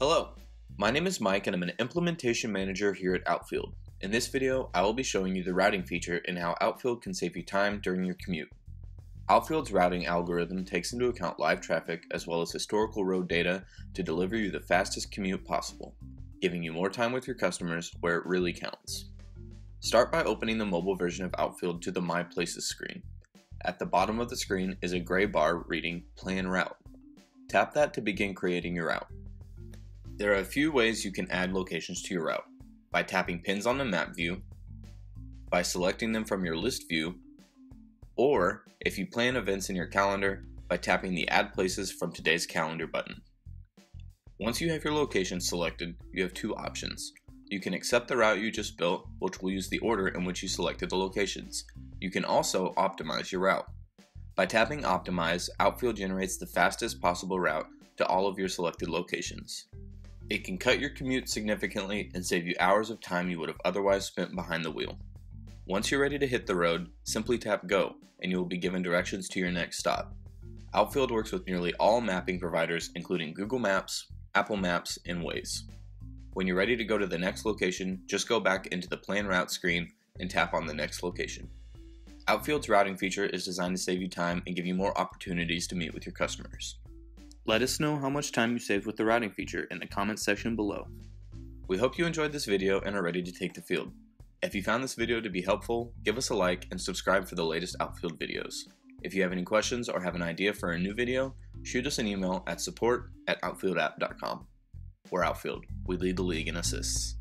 Hello, my name is Mike and I'm an implementation manager here at Outfield. In this video, I will be showing you the routing feature and how Outfield can save you time during your commute. Outfield's routing algorithm takes into account live traffic as well as historical road data to deliver you the fastest commute possible, giving you more time with your customers where it really counts. Start by opening the mobile version of Outfield to the My Places screen. At the bottom of the screen is a gray bar reading Plan Route. Tap that to begin creating your route. There are a few ways you can add locations to your route. By tapping pins on the map view, by selecting them from your list view, or if you plan events in your calendar, by tapping the Add Places from today's calendar button. Once you have your location selected, you have two options. You can accept the route you just built, which will use the order in which you selected the locations. You can also optimize your route. By tapping Optimize, Outfield generates the fastest possible route to all of your selected locations. It can cut your commute significantly and save you hours of time you would have otherwise spent behind the wheel. Once you're ready to hit the road, simply tap Go and you will be given directions to your next stop. Outfield works with nearly all mapping providers, including Google Maps, Apple Maps, and Waze. When you're ready to go to the next location, just go back into the Plan Route screen and tap on the next location. Outfield's routing feature is designed to save you time and give you more opportunities to meet with your customers. Let us know how much time you saved with the routing feature in the comments section below. We hope you enjoyed this video and are ready to take the field. If you found this video to be helpful, give us a like and subscribe for the latest Outfield videos. If you have any questions or have an idea for a new video, shoot us an email at support at outfieldapp.com. We're Outfield. We lead the league in assists.